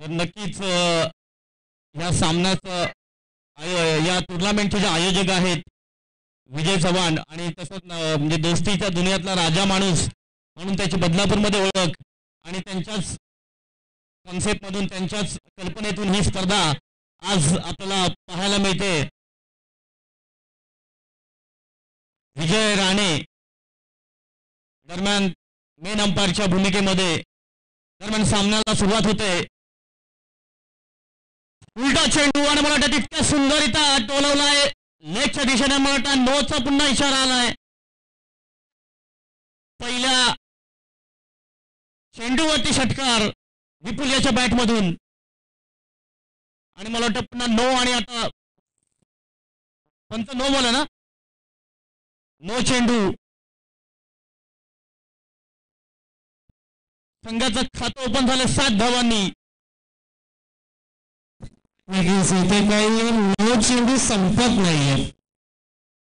तर नक्कीच या सामन्याचं आय- या टुर्नामेंटचे जे आयोजक आहेत विजय चव्हाण आणि तसंच म्हणजे दोस्तीच्या दुनियातला राजा माणूस म्हणून त्याची बदलापूरमध्ये ओळख आणि त्यांच्याच कॉन्सेप्टमधून त्यांच्याच कल्पनेतून ही स्पर्धा आज आपल्याला पाहायला मिळते. विजय राणे दरम्यान मेन अंपायरच्या भूमिकेमध्ये दरम्यान सामन्याला सुरुवात होते. उलटा चेंडू आणि मला वाटतं तितक्या सुंदरिता टोलवलाय लेगच्या दिशेने मला वाटतं नोचा पुन्हा इशारा आलाय. पहिल्या चेंडूवरती षटकार विपुल याच्या बॅटमधून. आणि मला वाटतं पुन्हा नो आणि आता पंत नो बोला ना. नो चेंडू. संघाचं खातं ओपन झालं सात धावांनी. नक्कीच इथे काही नो चेंडू संपत नाहीये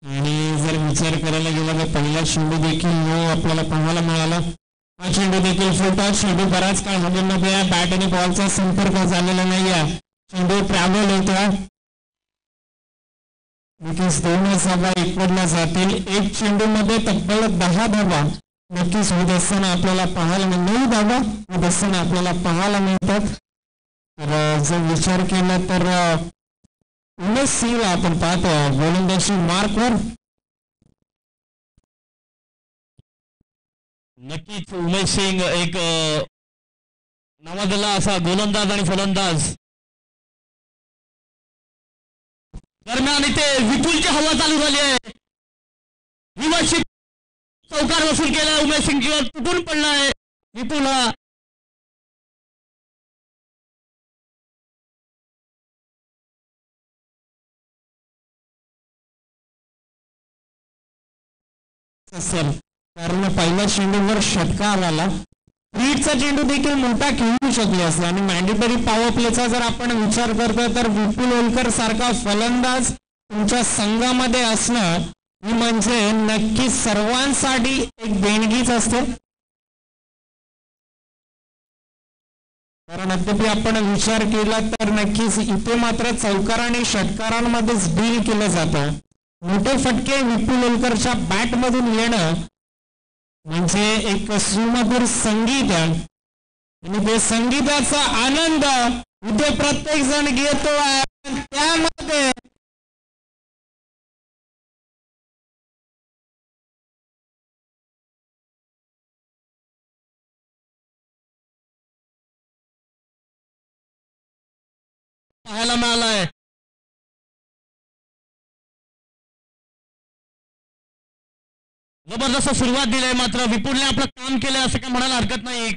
आणि जर विचार करायला गेला तर पहिला चेंडू देखील नऊ आपल्याला पाहायला मिळाला. हा चेंडू देखील फुटा चेंडू बराच काळ हवेमध्ये बॅट आणि बॉलचा संपर्क झालेला नाहीये चेंडू ट्रॅव्हल होता नक्कीच दोनच धाबा एकवडल्या जातील एक चेंडू मध्ये तब्बल दहा धाबा नक्कीच होत असताना आपल्याला पाहायला नऊ धाबा होत असताना आपल्याला पाहायला मिळतात. तर जर विचार केला तर उमेश सिंगला आपण पाहतो गोलंदाजी मार्कवर. नक्कीच उमेश सिंग एक अ, असा गोलंदाज आणि फलंदाज. दरम्यान इथे विपुलची हवा चालू झाली आहे. विवाशी चौकार वसूल केला उमेश सिंग तुटून पडलाय. विपुल हा असेल. कारण पहिल्या चेंडूवर षटकार आला फ्रीडचा चेंडू देखील मोठा खेळू शकले असते. आणि मॅन्डेटरी पॉवर प्लेचा जर आपण विचार करतो तर विपुल ओलकर सारखा फलंदाज तुमच्या संघामध्ये असणं ही म्हणजे नक्की सर्वांसाठी एक देणगीच असते. कारण अद्याप आपण विचार केला तर नक्कीच इथे मात्र चौकार आणि षटकारांमध्येच डील केलं जातं. मोठे फटके विपुल ओलकरच्या बॅट मधून येणं म्हणजे एक सुमधुर संगीत. आणि ते संगीताचा आनंद इथे प्रत्येक जण घेतो त्यामध्ये पाहायला मिळालाय. जबरदस्त सुरुवात दिली आहे मात्र विपुलने आपलं काम केलंय असं काय म्हणायला हरकत नाही.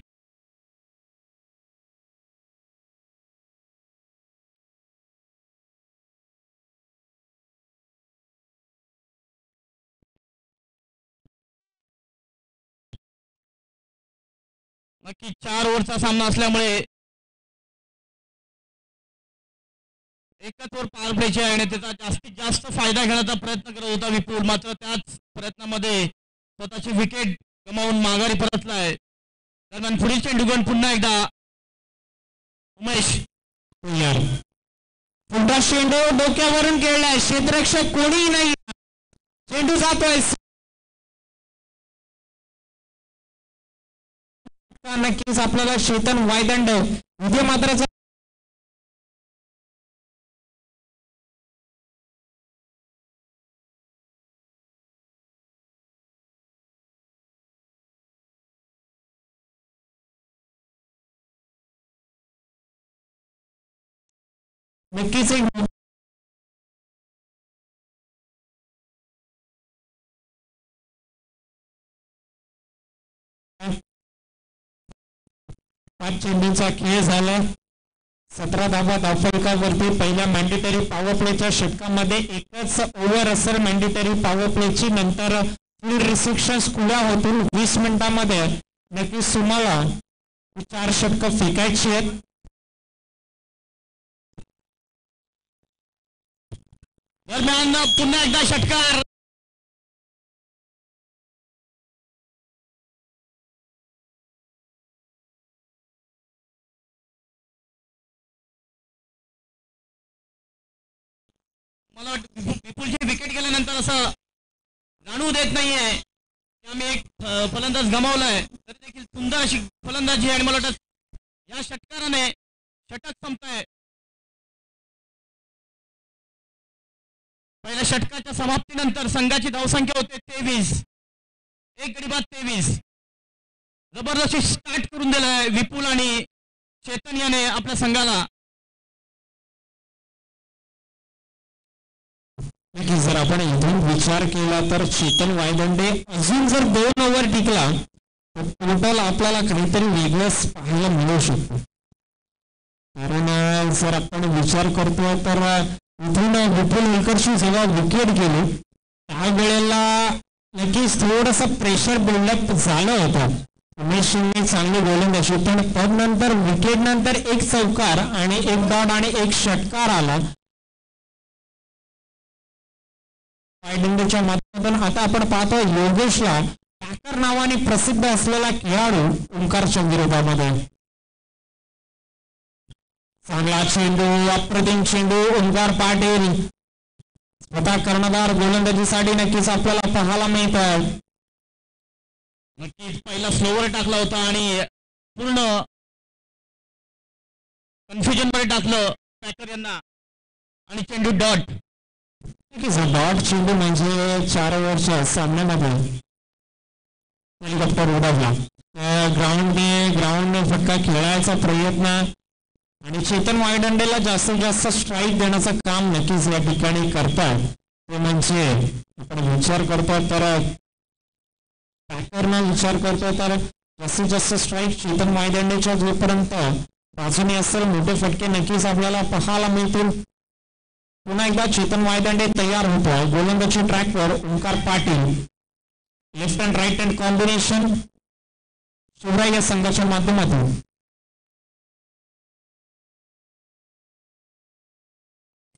नक्की चार ओव्हरचा सामना असल्यामुळे एकच ओव्हर पार प्लेची आहे आणि त्याचा जास्तीत जास्त फायदा घेण्याचा प्रयत्न करत होता विपुल. मात्र त्याच प्रयत्नामध्ये स्वतःची विकेट गमावून माघारी परतलाय. दरम्यान पुढील चेंडूगण पुन्हा एकदा उमेश यार पुन्हा चेंडू डोक्यावरून खेळलाय. क्षेत्ररक्षक कोणीही नाही. चेंडू जातोय. नक्कीच आपल्याला शेतन वायदंड. उद्या मात्र नक्कीच एक पाच चेंडूचा खेळ झाला. सतरा धाबा धावफलकावरती पहिल्या मॅन्डेटरी पॉवर प्लेच्या षटकामध्ये एकच ओव्हर असेल मॅन्डेटरी पॉवर प्लेची नंतर फील्ड रिसेप्शन खुल्या होतील वीस मिनिटांमध्ये. नक्कीच तुम्हाला चार षटकं फेकायची आहेत. दरम्यान पुन्हा एकदा षटकार. मला विपुलची विकेट गेल्यानंतर असं जाणू देत नाहीये आम्ही एक फलंदाज गमावलाय. तरी देखील सुंदर अशी फलंदाजी आणि मला वाटतं या षटकाराने षटक संपताय. पहिल्या षटकाच्या समाप्तीनंतर संघाची धावसंख्या होते तेवीस. एक गडी बाद तेवीस. जबरदस्ती स्टार्ट करून दिलाय विपुल आणि चेतन याने आपल्या संघाला. जर आपण इथून विचार केला तर चेतन वायदंडे अजून जर दोन ओव्हर टिकला तर टोटल आपल्याला काहीतरी वेगळंच पाहायला मिळू शकतो. कारण जर आपण विचार करतो तर अं, विपुल होलकरशी जेव्हा विकेट गेली त्यावेळेला नक्कीच थोडस प्रेशर बिल्डअप झालं होतं. उमेश सिंगने चांगली गोलंदाजी पण तदनंतर विकेट नंतर एक चौकार आणि एक डॉट आणि एक षटकार आला. वायडंडच्या माध्यमातून आता आपण पाहतो योगेशला नावाने प्रसिद्ध असलेला खेळाडू ओंकारच्या विरोधामध्ये चांगला चेंडू अप्रतिम चेंडू ओंकार पाटील. स्वतः कर्णधार गोलंदाजीसाठी नक्कीच आपल्याला पाहायला मिळत नक्कीच पहिला स्लोवर टाकला होता आणि पूर्ण कन्फ्युजनमध्ये टाकलं पॅकर यांना. आणि चेंडू डॉट नक्कीच डॉट चेंडू म्हणजे चार ओव्हरच्या सामन्यामध्ये. हेलिकॉप्टर उडाला ग्राउंडने ग्राउंड फटका खेळायचा प्रयत्न. आणि चेतन वायदंडेला जास्तीत जास्त स्ट्राईक देण्याचं काम नक्कीच या ठिकाणी करतात. ते म्हणजे आपण विचार करतो तर पॅटर्न विचार करतो तर जास्तीत जास्त स्ट्राईक चेतन वायदंडेच्या जोपर्यंत बाजूने असेल मोठे फटके नक्कीच आपल्याला पाहायला मिळतील. पुन्हा एकदा चेतन वायदंडे तयार होतो. गोलंदाजी ट्रॅकवर Omkar Patil left and right hand combination Shivray या संघाच्या माध्यमातून.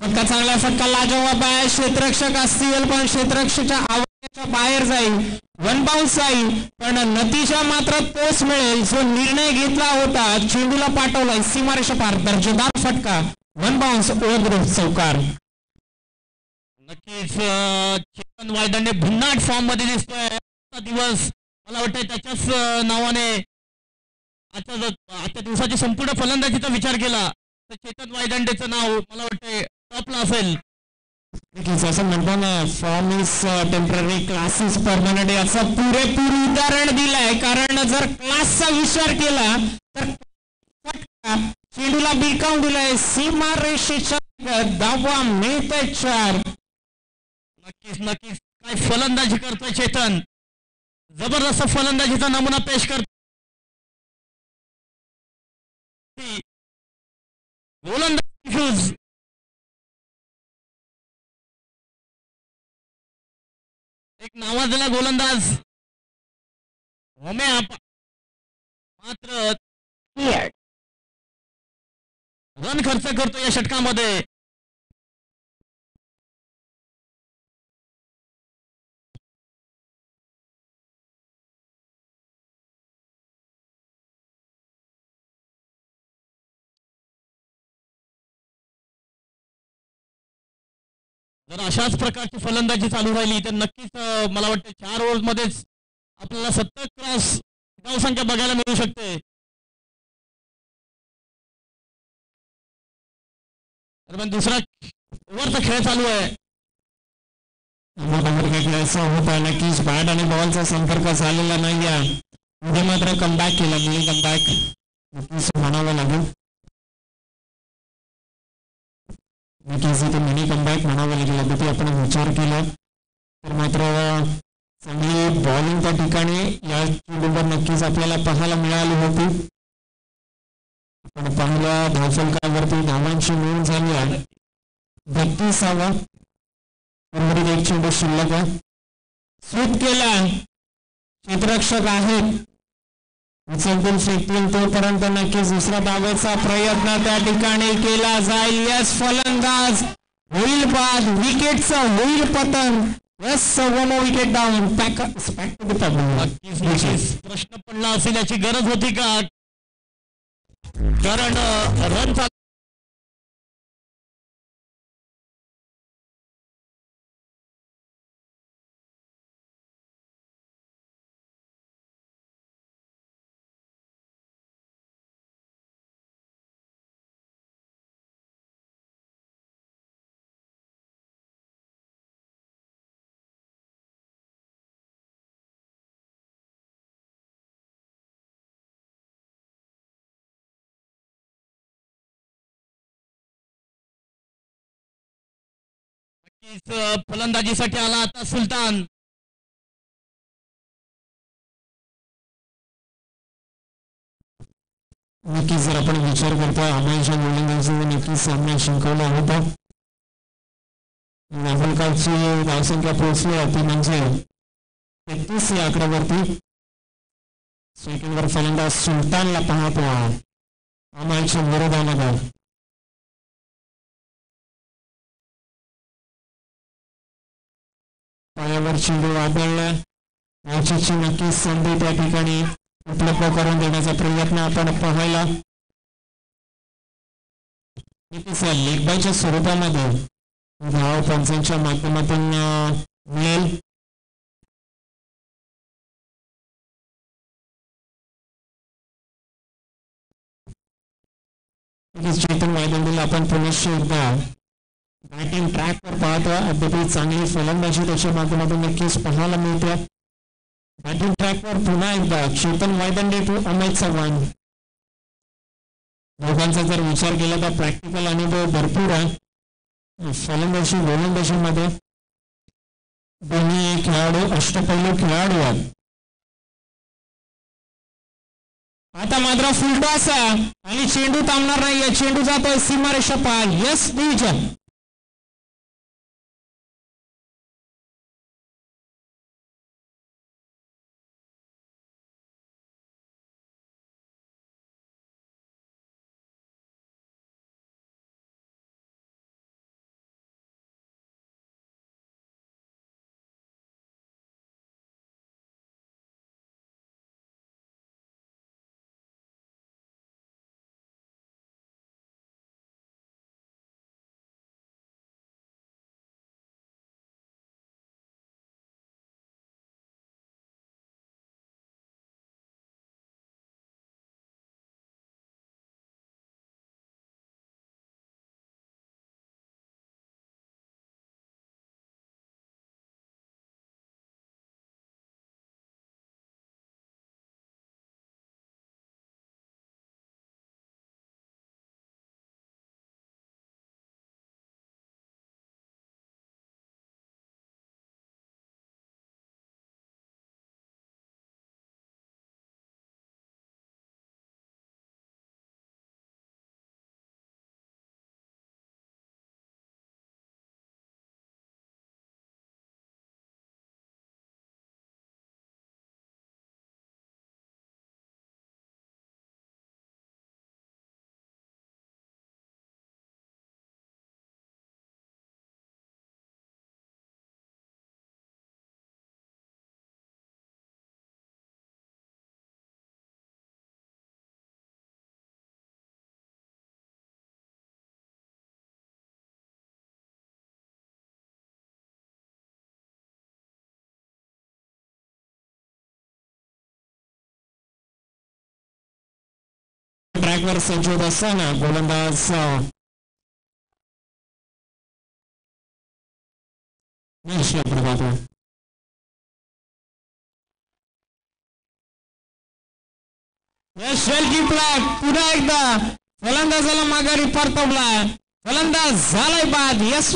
फटका चांगला फटका लाजवाब आहे क्षेत्रक्षक असतील पण क्षेत्रक्षच्या आवाजाच्या बाहेर जाईल. वन बाउन्स जाईल पण नतीजा मात्र तोच मिळेल जो निर्णय घेतला होता चेंडूला पाठवलाय सीमारेषा पार. दर्जेदार फटका. वन बाउन्स ओव्हर चौकार. नक्कीच चेतन वायदंडे भन्नाट फॉर्ममध्ये दिसतोय दिवस मला वाटतंय त्याच्याच नावाने आजचा आजच्या दिवसाची संपूर्ण फलंदाजीचा विचार केला तर चेतन वायदंडेचं नाव मला वाटतंय टॉपला असेल नक्कीच असं म्हणतो ना form is temporary class permanent याचं पुरेपूर उदाहरण दिलंय. कारण जर क्लासचा विचार केला तर चेंडूला बिलकावून दिलाय. सीमा रेषेच्या दावा मिळतोय चार नक्कीच नक्कीच. काय फलंदाजी करतोय चेतन. जबरदस्त फलंदाजीचा नमुना पेश करतो गोलंदाज एक नावाजलेला गोलंदाज. मात्र रन खर्च करतो या षटकामध्ये. जर अशाच प्रकारची फलंदाजी चालू राहिली तर नक्कीच मला वाटतं चार ओव्हर मध्येच आपल्याला सत्तर क्रॉस धावसंख्या बघायला मिळू शकते. दरम्यान दुसरा ओव्हरचा खेळ चालू आहे. होत होता नक्कीच बॅट आणि बॉलचा संपर्क झालेला नाहीये उद्या मात्र कमबॅक केला मी कमबॅक नक्कीच म्हणावं लागेल नक्कीच इथे मिनी कमबॅक म्हणावं लागेल अगदी आपण विचार केला तर मात्र चांगली बॉलिंग त्या ठिकाणी या चेंडूवर नक्कीच आपल्याला पाहायला मिळाली होती. आपण पहिल्या धावफलकावरती धावांची नोंद झाली आहे. बत्तीसावा. उर्वरित एक चेंडू शिल्लक आहे. स्वीप केला क्षेत्ररक्षक आहेत. उचलतील फेकतील तोपर्यंत नक्कीच दुसऱ्या बाबतचा प्रयत्न त्या ठिकाणी केला जाईल. यस फलंदाज होईल बाद विकेटचं होईल पतन. Yes one wicket down pack नक्कीच प्रश्न पडला असेल याची गरज होती का? कारण रन फलंदाजीसाठी आला आता सुलतान. नक्कीच जर आपण विचार करतो अमायच्या गोलंदाजीने नक्कीच सामना शिंकवला होता. राहुल कापची धावसंख्या पोहोचली होती म्हणजे तेहतीस या आकड्यावरती सेकंडवर फलंदाज सुलतानला पाहतो. अमायच्या विरोधामध्ये. पायावर चेंडू आदळला मॅचेसची नक्कीच संधी त्या ठिकाणी उपलब्ध करून देण्याचा प्रयत्न आपण पाहायला लेखबाईच्या स्वरूपामध्ये धाव पंचांच्या माध्यमातून मिळेल. चेतन वायदंडीला आपण पुनश्च एकदा बॅटिंग ट्रॅकवर पाहतो अद्याप चांगली फलंदाजी त्याच्या माध्यमातून नक्कीच पाहायला मिळते बॅटिंग ट्रॅकवर पुन्हा एकदा चेतन वायदंडे टू अमित चव्हाण. दोघांचा जर विचार केला तर प्रॅक्टिकल अनुभव भरपूर आहे. फलंदाजी गोलंदाजीमध्ये दोन्ही खेळाडू अष्टपैलू खेळाडू आहेत. आता मात्र फुलटॉस असा आणि चेंडू थांबणार नाहीये चेंडू जातोय सीमारेषा पार यस डिव्हिजन ट्रॅकवर सज्ज होत असताना गोलंदाज पुन्हा एकदा फलंदाजाला माघारी परतवला फलंदाज झालाय बाद यस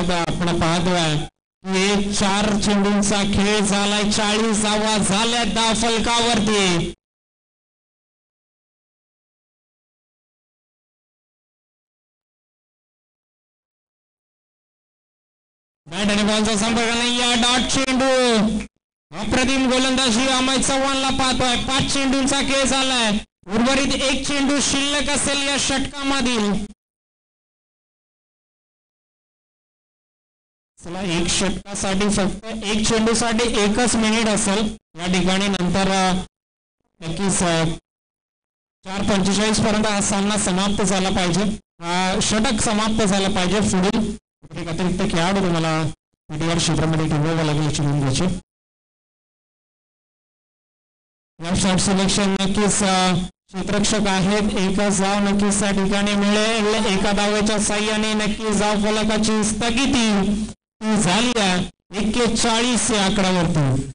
विजय आपण पाहतोय. एक चार चेंडूंचा खेळ झालाय. चाळीसावा झाल्या दहा फलकावरती बॅट आणि बॉलचा संपर्क नाही. या डॉट चेंडू. अप्रतिम गोलंदाजी अमय चव्हाणला पाहतोय. पाच चेंडूंचा खेळ झालाय. उर्वरित एक चेंडू शिल्लक असेल या षटकामधील. चला एक षटकासाठी फक्त एक चेंडूसाठी एकच मिनिट असेल. या ठिकाणी नंतर नक्कीच चार पंचेचाळीस पर्यंत हा सामना समाप्त झाला पाहिजे. हा षटक समाप्त झाला पाहिजे पुढील. एक अतिरिक्त खेळाडू तुम्हाला पीटीआर क्षेत्रामध्ये ठेवावं लागेल याची नोंद घ्यायची. लेफ्ट सिलेक्शन नक्कीच क्षेत्रक्षक आहेत. एकच जाव नक्कीच त्या ठिकाणी मिळेल. एका धावेच्या साह्याने नक्कीच जाव फलकाची स्थगिती. झाली आहे. एक्केचाळीस या आकड्यावरती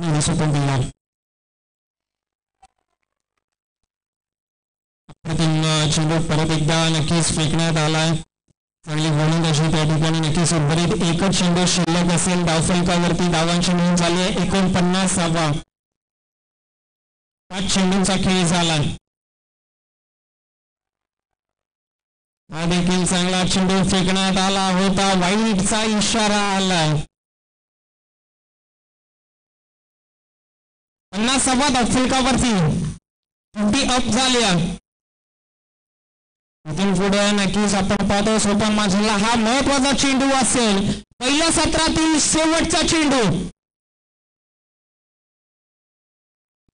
विजय. वीस दिला चेंडू परत एकदा नक्कीच फेकण्यात आलाय चांगली गोलंदाजी त्या ठिकाणी नक्कीच उर्वरित एकच चेंडू शिल्लक असेल धावफलकावरती धावांची नोंद झाली आहे एकोणपन्नासावा पाच चेंडूंचा खेळ झाला हा देखील चांगला चेंडू फेकण्यात आला होता वाईटचा इशारा आलाय पन्नास सव्वा फुलकावरती. ट्वेंटी अप झाल्या इथून पुढे नक्कीच आपण पाहतो सोपन माझला हा महत्त्वाचा चेंडू असेल. पहिल्या सत्रातील शेवटचा चेंडू.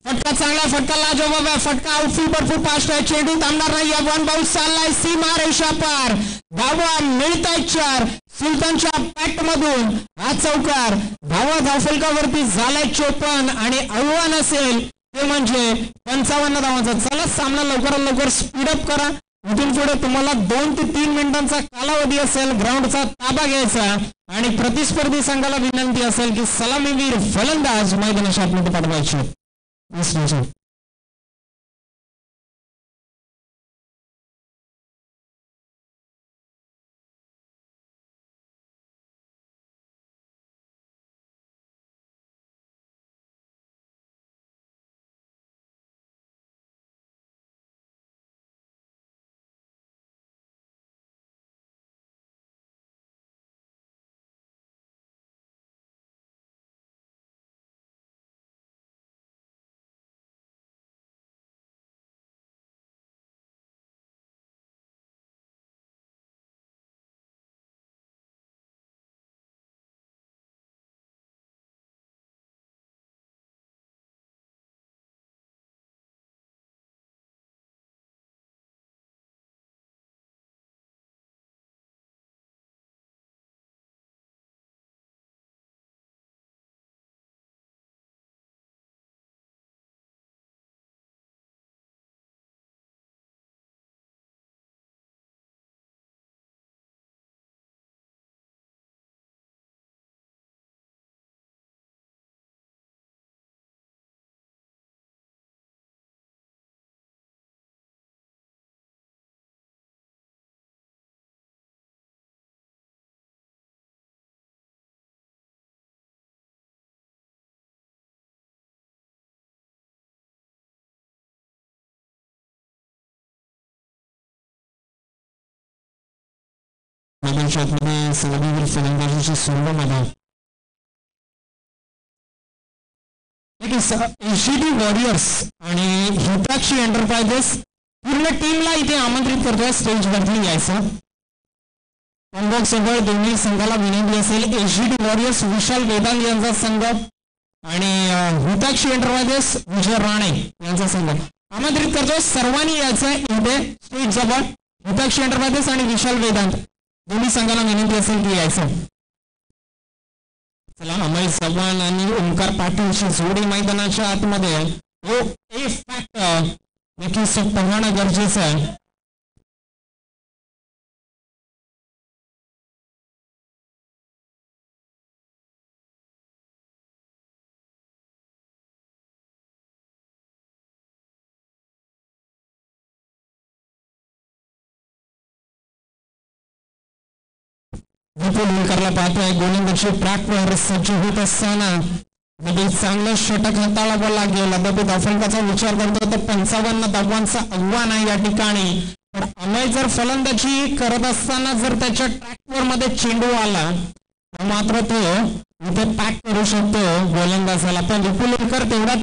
फटका चांगला फटका लाजो बाबा फटका आउटफील भरपूर फास्ट आहे. चेंडू थांबणार नाही. वन बाउन्स चाललाय. सीमा रेषा पार. धावा मिळताय चार. सुलतानच्या पॅट मधून हा चौकार धावा धावफलकावरती झालाय चोपन आणि आव्हान असेल ते म्हणजे पंचावन्न धावांचा. चला सामना लवकरात लवकर स्पीडअप करा. इथून पुढे तुम्हाला दोन ते तीन मिनिटांचा कालावधी असेल. ग्राउंडचा ताबा घ्यायचा. आणि प्रतिस्पर्धी संघाला विनंती असेल की सलामीवीर फलंदाज मैदानाच्या आतमध्ये पाठवायचे Isso, gente. Yes, yes, मैदानच्या आतमध्ये सलामीवीर फलंदाजीची सुरुवामध्ये एशिडी वॉरियर्स आणि हिताक्षी एंटरप्राइजेस पूर्ण टीमला इथे आमंत्रित करतोय स्टेजवरती यायचं पंबोक सोबत दोन्ही संघाला विनंती असेल एशिडी वॉरियर्स विशाल वेदांत यांचा संघ आणि हुताक्षी एंटरप्राइजेस विजय राणे यांचा संघ आमंत्रित करतो सर्वांनी यायचं इथे स्टेज जवळ हुताक्षी एंटरप्राइजेस आणि विशाल वेदांत दोन्ही संघाला विनंती असेल की यायचं चला अमय चव्हाण आणि ओंकार पाटीलशी जोडी मैदानाच्या आतमध्ये हो ए फॅक्टर नक्कीच पाहणं गरजेचं आहे विपुल उलकरला पाहतोय. गोलंदाजी ट्रॅकवर सज्ज होत असताना मध्ये चांगलं षटक हाताळावं गेला. अद्याप धावफलकाचा विचार करतो तर पंचावन्न धावांचं आव्हान आहे या ठिकाणी. पण अमय जर फलंदाजी करत असताना जर त्याच्या ट्रॅकवर मध्ये चेंडू आला तर मात्र तो इथे पॅक करू शकतो. गोलंदाजाला. पण विपुल उलकर तेवढा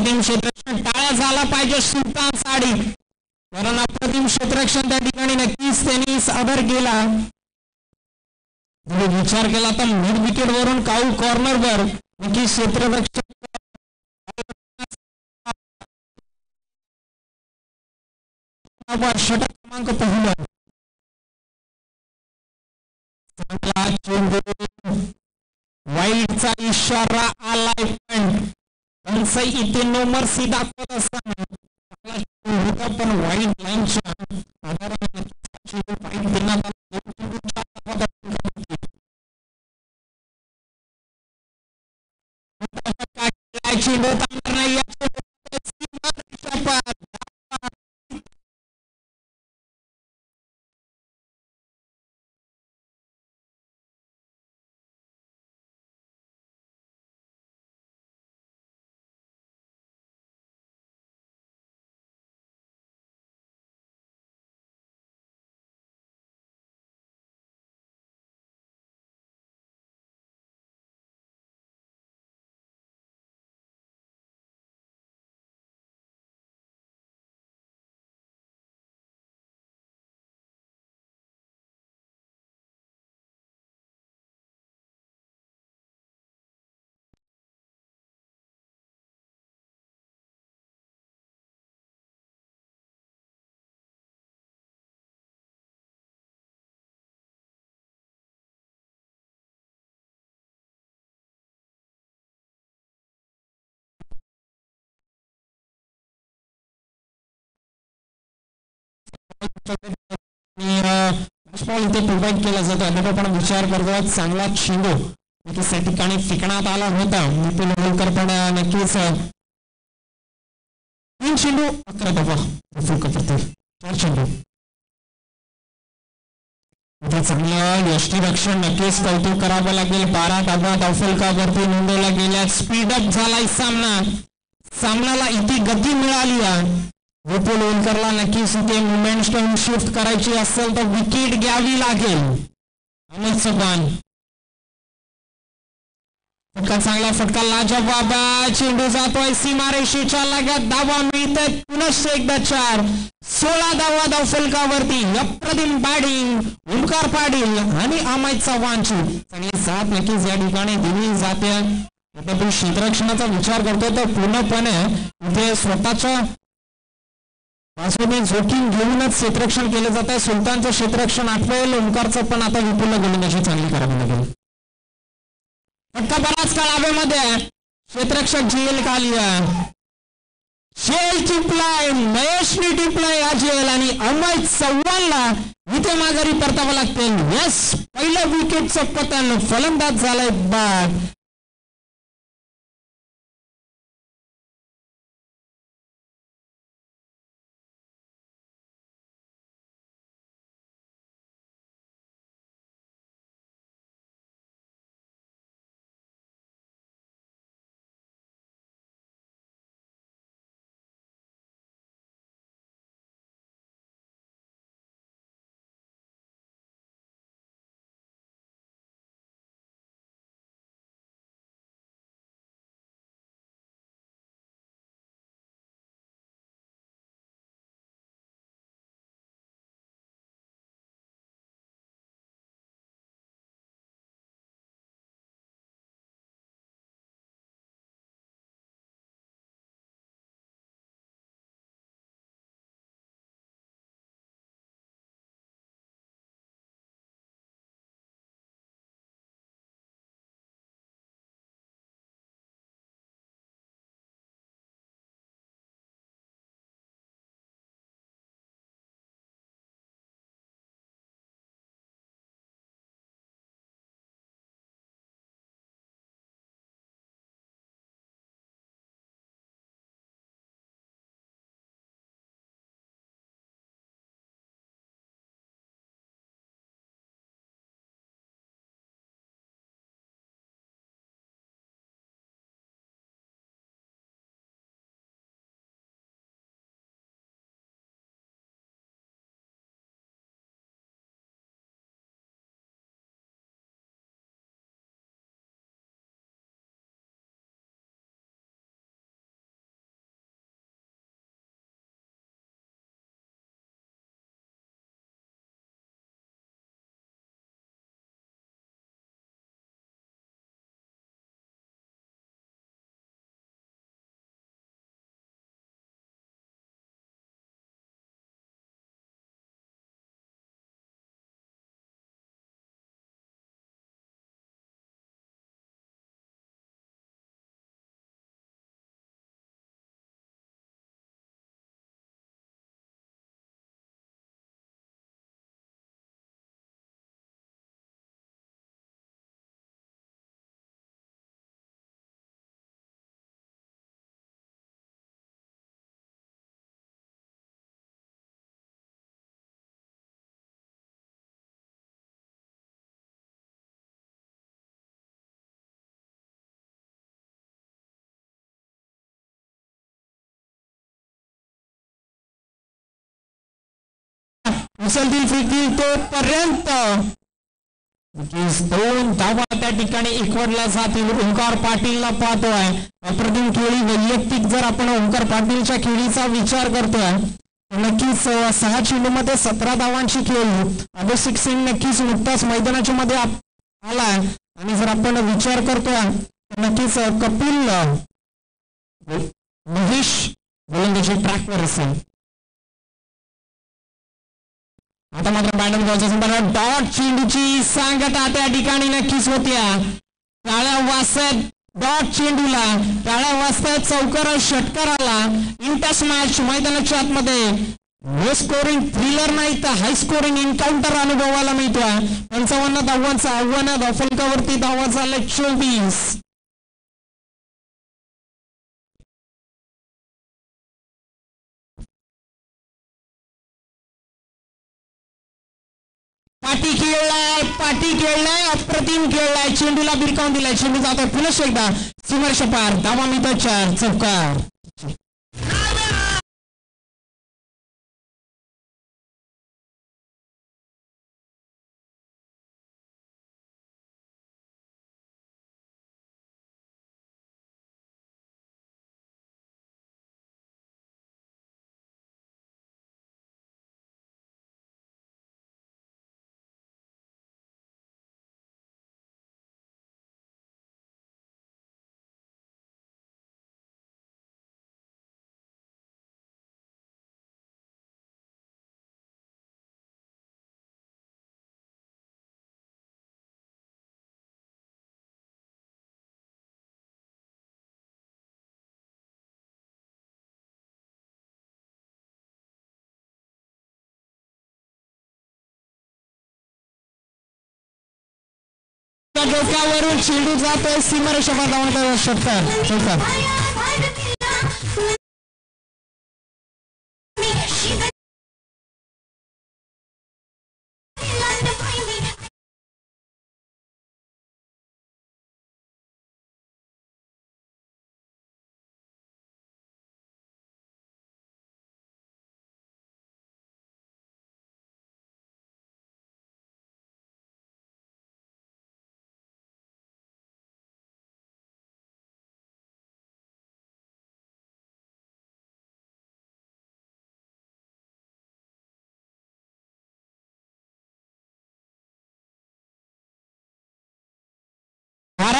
अप्रतिम क्षेत्ररक्षण टाळ्या झाला पाहिजे सुलतान साडी. कारण अप्रतिम क्षेत्ररक्षण त्या ठिकाणी नक्कीच त्यांनी सादर केला. थोडे विचार केला तर मिड विकेट वरून काऊ कॉर्नर वर नक्की क्षेत्ररक्षण षटक क्रमांक पहिला. चांगला चेंडू वाईटचा इशारा आलाय पण त्यांचं इथे नो मर्सी दाखवत असताना होता पण वाईट लाईनच्या आधाराने वाईट देण्यात आला चेंडू नाही बॉल इथे प्रोव्हाइड केला जातो आता पण विचार करतो चांगला चेंडू त्या ठिकाणी फेकण्यात आला होता नितीन होळकर पण नक्कीच. तीन चेंडू अकरा धावा फुलक करतील चार चेंडू चांगलं यष्टीरक्षण नक्कीच कौतुक करावं लागेल बारा धावा धावफलकावरती नोंदवला गेल्या स्पीडअप झालाय सामना सामन्याला इथे गती मिळाली विपुल ओलकरला नक्कीच मुमेंट मुवमेंट शिफ्ट करायची असेल तर विकेट घ्यावी लागेल. अमित चव्हाण. फटका चांगला फटका लाजवाब चेंडू जातोय सीमारेषेच्या लागत धावा मिळत पुनश्च एकदा चार. सोळा धावा धाव फलकावरती अप्रतिम पाडील ओमकार पाडील आणि अमित चव्हाणची. चांगली साथ नक्कीच या ठिकाणी दिली जाते. तथापि क्षेत्ररक्षणाचा विचार करतो तर पूर्णपणे इथे स्वतःच्या बाजूने जोखीम घेऊनच क्षेत्ररक्षण केलं जात आहे सुलतानचं क्षेत्ररक्षण आठवेल ओंकारचं पण आता विपुल गोलंदाजी चांगली करावी लागेल. फटका बराच काळ हवेमध्ये क्षेत्ररक्षक झेल खाली शेल टिपलाय महेशने टिपलाय या झेल आणि अमय चव्हाणला इथे माघारी परतावं लागतील. यस पहिलं विकेटचं पतन फलंदाज झालंय बाद. उसंतील फिरतील तो पर्यंत दोन धावा त्या ठिकाणी एकवडला जातील ओंकार पाटीलला पाहतोय अप्रतिम खेळी वैयक्तिक जर आपण ओंकार पाटीलच्या खेळीचा विचार करतोय नक्कीच सहा चेंडूमध्ये सतरा धावांची खेळी अभिषेक सिंग नक्कीच नुकताच मैदानाच्या मध्ये आलाय आणि जर आपण विचार करतोय नक्कीच कपिल महेश गोलंदाजी ट्रॅकवर असेल आता मात्र बॅटन बॉलच्या संदर्भात डॉट चेंडूची सांगता त्या ठिकाणी नक्कीच होत्या. टाळ्या वाजतायत डॉट चेंडूला टाळ्या वाजतायत चौकार षटकाराला इंटस मॅच मैदानाच्या आतमध्ये. नो स्कोरिंग थ्रिलर नाही तर हाय स्कोरिंग एन्काउंटर अनुभवाला मिळतोय. पंचावन्न धावांचा आव्हान आहे. धावफलकावरती धावा झाल्या चोवीस. पाठी खेळलाय पाठी खेळलाय अप्रतिम खेळलाय. चेंडूला बिरकावून दिलाय. चेंडू जातोय पुनश एकदा. सीमर्श पार धावा मिळतो चार चौकार. डोक्यावरून चेंडू जातोय सीमारेषा धावण्याचा षटकार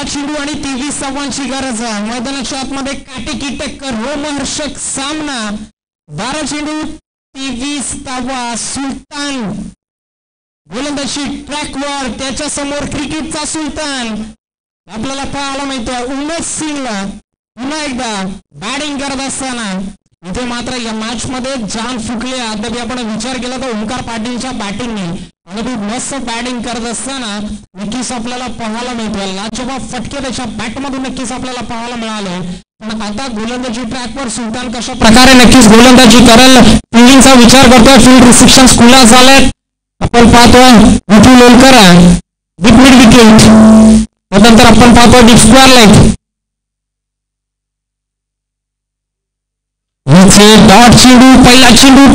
बारा चेंडू आणि तेवीस सव्वांची गरज आहे. मैदानाच्या आतमध्ये काटे किटेकर रोमहर्षक सामना. बारा चेंडू तेवीस तावा सुलतान. गोलंदाजी ट्रॅकवर त्याच्यासमोर क्रिकेटचा सुलतान. आपल्याला पाहायला माहितीये उमेश सिंगला पुन्हा एकदा. बॅटिंग करत असताना. इथे मात्र या मॅच मध्ये जान फुकले अद्याप आपण विचार केला तर ओंकार पाटीलच्या बॅटिंगने आणि खूप मस्त बॅटिंग करत असताना नक्कीच आपल्याला पाहायला मिळतोय. लाचोबा फटके त्याच्या बॅटमधून नक्कीच आपल्याला पाहायला मिळाले पण आता गोलंदाजी ट्रॅकवर सुलतान कशा प्रकारे नक्कीच गोलंदाजी करेल फिल्डिंगचा विचार करतोय. फील्ड रिसेप्शन स्कूलला झालाय. आपण पाहतोय Vipul Lolkar deep mid wicket त्यानंतर आपण पाहतोय डिप स्क्वेअर लाइट इथे डॉट चेंडू पहिला चेंडू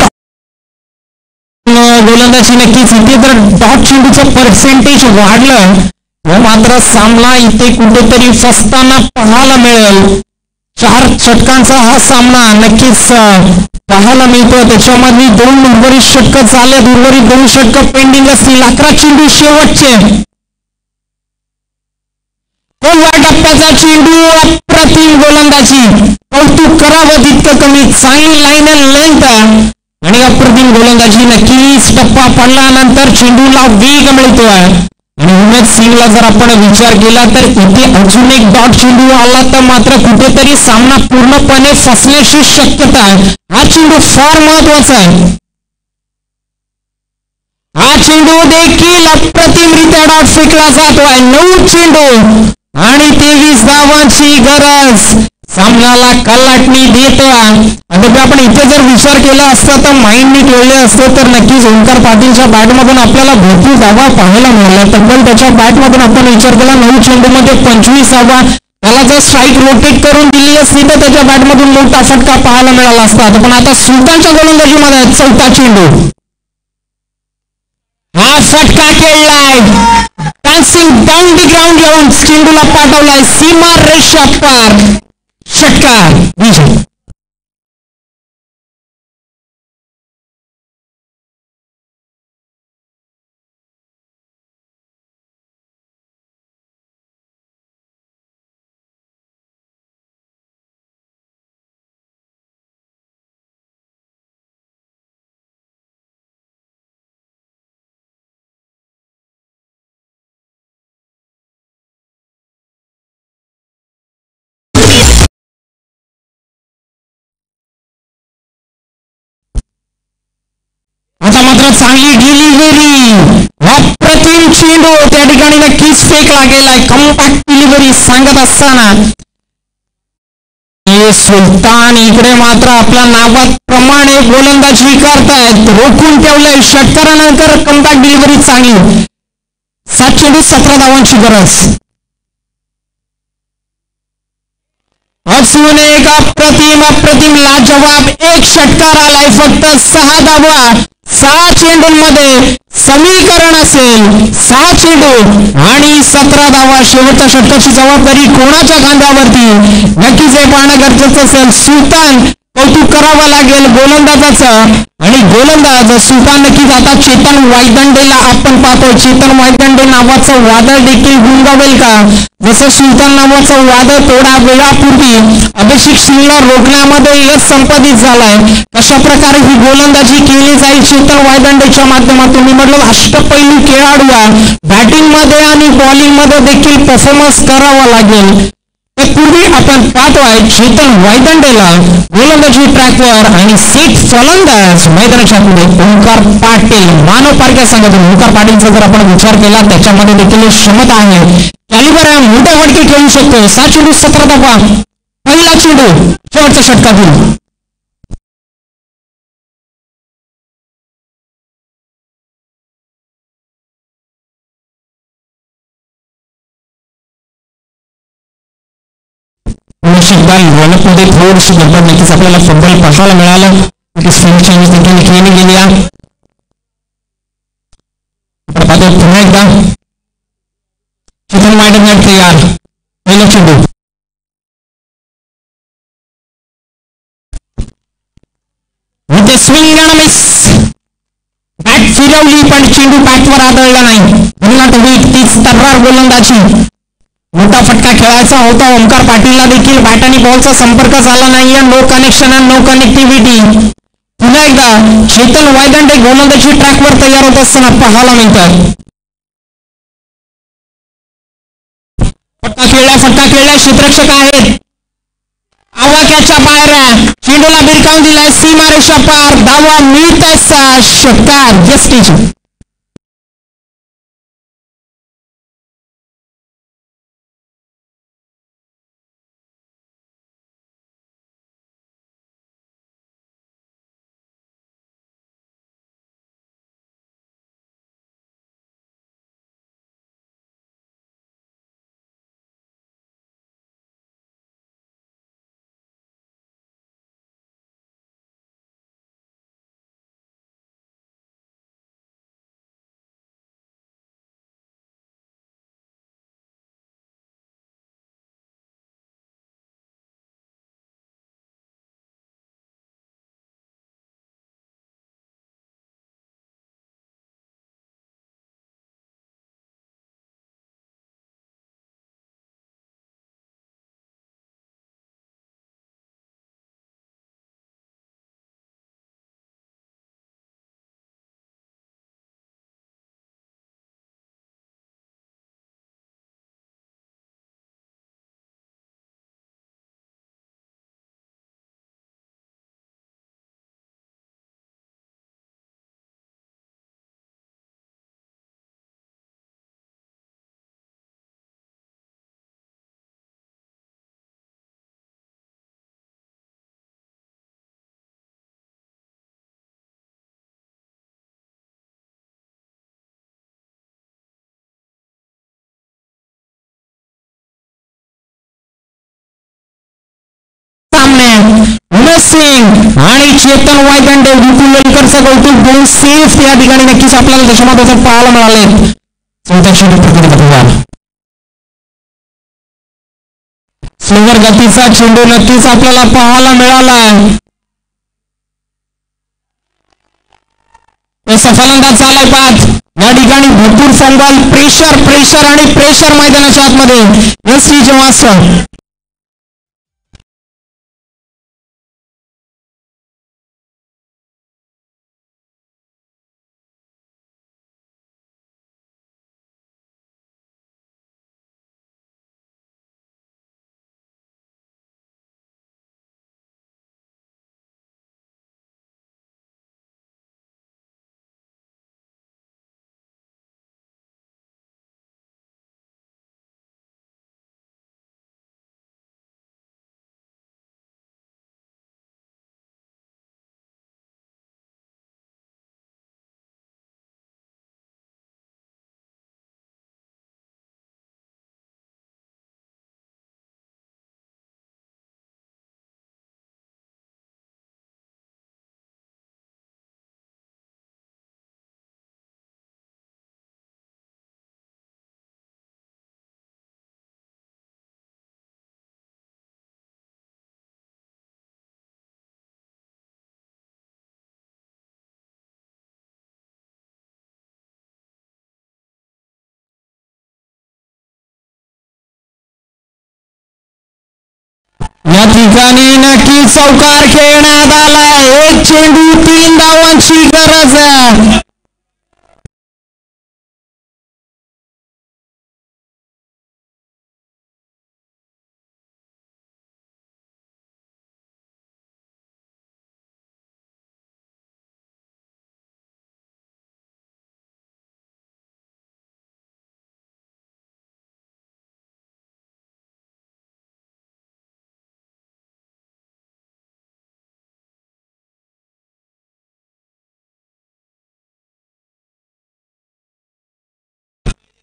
गोलंदाजी नक्कीच इथे तर डॉट चेंडूचं पर्सेंटेज वाढलं. व मात्र सामना इथे कुठेतरी फसताना पाहायला मिळेल. चार षटकांचा हा सामना नक्कीच पाहायला मिळतो त्याच्यामध्ये दोन उर्वरित षटक झाले. उर्वरित दोन षटक पेंडिंग असतील. अकरा चेंडू शेवटचे. पहिल्या टप्प्याचा चेंडू अप्रतिम गोलंदाजी. कौतुक करावं तितकं कमी चांगली लाईन लेंथ आणि अप्रतिम गोलंदाजी नक्कीच टप्पा पडल्यानंतर चेंडूला वेग मिळतोय. आणि उमेद सिंगला जर आपण विचार केला तर इथे अजून एक डॉट चेंडू आला तर मात्र कुठेतरी सामना पूर्णपणे फसण्याची शक्यता हा चेंडू फार महत्त्वाचा आहे. हा चेंडू देखील अप्रतिमरित्या डॉट फेकला जातो आहे नऊ चेंडू. आणि तेवीस धावांची गरज सामन्याला कलाटणी देतो. आणि आपण इथे जर विचार केला असता तर माइंडनी ठेवले असते तर नक्कीच ओंकार पाटीलच्या बॅटमधून आपल्याला भरपूर धावा पाहायला मिळाल्या. तब्बल त्याच्या बॅटमधून आपण विचार केला नऊ चेंडूमध्ये पंचवीस धावा. त्याला जर स्ट्राईक रोटेट करून दिली असती तर त्याच्या बॅटमधून मोठा फटका पाहायला मिळाला असता. पण आता सुलतानच्या गोलंदाजीमध्ये चौथा चेंडू. हा फटका खेळलाय डान्सिंग डाऊन दी ग्राउंड येऊन चेंडूला पाठवलाय सीमा रेषा पार षटकार चांगली डिलिव्हरी अप्रतिम चेंडू त्या ठिकाणी नक्कीच फेकला गेलाय कम्पॅक्ट डिलिव्हरी सांगत असताना. सुलतान इकडे मात्र आपल्या नावाप्रमाणे गोलंदाजी करतायत रोखून ठेवलंय. षटकारानंतर कम्पॅक्ट डिलिव्हरी चांगली. सात चेंडू सतरा धावांची गरज. असून एक अप्रतिम अप्रतिम लाजवाब. एक षटकार आलाय फक्त सहा धावा. सहा चेंडूंमध्ये समीकरण असेल. सहा चेंडू आणि सतरा धावा शेवटच्या षटकाची जबाबदारी कोणाच्या खांद्यावरती? नक्कीच हे पाहणं गरजेचं असेल सुलतान कौतुक करावं लागेल गोलंदाजाचं. आणि गोलंदाज सुलतान नक्कीच आता चेतन वायदंडेला आपण पाहतो चेतन वायदंडे नावाचं वादळ देखील गुंगावेल का? जसं सुलतान नावाचं वादळ थोडा वेळापूर्वी अभिषेक सिंगला रोखण्यामध्ये यश संपादित झालाय. कशा प्रकारे ही गोलंदाजी केली जाईल? चेतन वायदंडेच्या माध्यमातून मी म्हटलं अष्टपैलू खेळाडू बॅटिंगमध्ये आणि बॉलिंगमध्ये देखील परफॉर्मन्स करावा लागेल. पूर्वी आपण पाहतोय चेतन वैदंडेला गोलंदाजी ट्रॅकवर आणि सेट फलंदाज मैदानाच्या पुढे ओंकार पाटील मानव पारख्या संघातून ओंकार पाटीलचा जर आपण विचार केला त्याच्यामध्ये देखील क्षमता आहे. कॅलिबर आहे मोठ्या फटके खेळू शकतो सात चेंडू सतरा धावा. पहिला चेंडू शेवटच्या षटकातील एकदा मध्ये थोडीशी गडबड नक्कीच आपल्याला फुटबॉल पाहायला मिळालं नक्कीच फील्ड चेंज देखील खेळली गेली आहे आपण पाहतो पुन्हा एकदा चिकन वाईट नेट तयार पहिला चेंडू with swing and miss bat फिरवली पण चेंडू बॅटवर आदळला नाही नॉट वीक तीच तर्रार गोलंदाजी मोठा फटका खेळायचा होता. ओंकार पाटीलला देखील बॅट आणि बॉलचा संपर्क झाला नाही. No connection and no connectivity पुन्हा एकदा शीतल वायदंडे गोलंदाजी ट्रॅकवर तयार होत असताना पाहायला मिळतात फटका खेळला फटका खेळला. क्षेत्रक्षक आहेत. आवाक्याच्या बाहेर चेंडूला बिरकावून दिलाय सीमारेषा पार. धावा मिळत षटकार. जस्टिस सिंग आणि चेतन वायदंडे विपुल ललकरचं कौतुक दोन सेफ या ठिकाणी नक्कीच आपल्याला दशमात पाहायला मिळाले. चौथ्या चेंडू गतीचा चेंडू नक्कीच आपल्याला पाहायला मिळाला. फलंदाज चालाय पाच या ठिकाणी भरपूर संघाल प्रेशर प्रेशर आणि प्रेशर मैदानाच्या आतमध्ये. एस जेव्हा ठिकाणी नक्की चौकार खेळण्यात आला एक चेंडू तीन धावांची गरज आहे.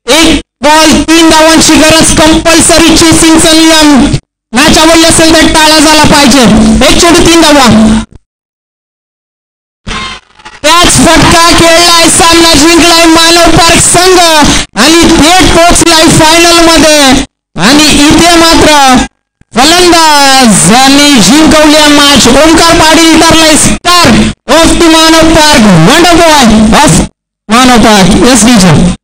एक बॉल तीन धावांची गरज कंपल्सरी चेसिंगचा नियम. मॅच आवडली असेल तर टाळा झाला पाहिजे. एक चेंडू तीन धावा त्याच फटका खेळलाय सामना जिंकलाय मानव पार्क संघ. आणि थेट पोहोचलाय फायनलमध्ये. आणि इथे मात्र फलंदाजांनी जिंकवली match Omkar Patil ठरलाय star of the Manav park. Wonder boy of Manav park. S DJ